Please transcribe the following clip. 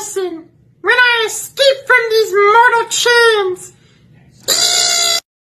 person. We're not when I